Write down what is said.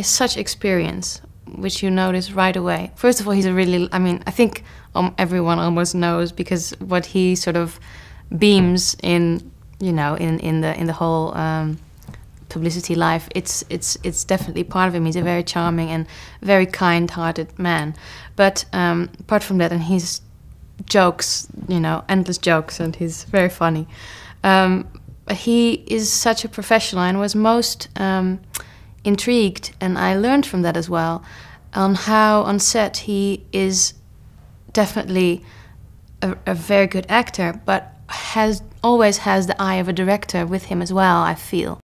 has such experience, which you notice right away. First of all, he's a really, I mean, I think um, everyone almost knows because what he sort of beams in, you know, in, in the in the whole um, publicity life, it's it's it's definitely part of him. He's a very charming and very kind-hearted man. But um, apart from that, and his jokes, you know, endless jokes, and he's very funny. Um, he is such a professional and was most um, intrigued, and I learned from that as well, on how on set he is definitely a, a very good actor, but has always has the eye of a director with him as well. I feel